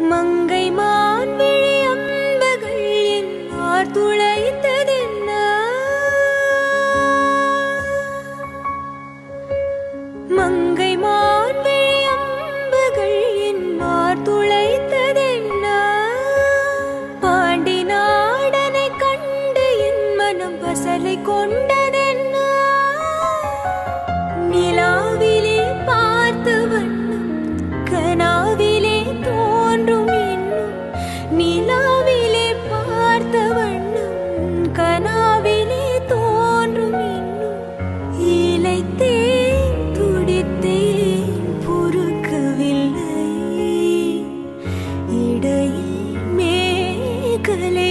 மங்கை மான் விழி அம்பகள் N R துளைத்ததென்ன? மங்கை மான் விழி அம்பகள் என் கொண்ட துடித்தேன் துடித்தேன் பொறுக்கவில்லை. இடையில் மேகலை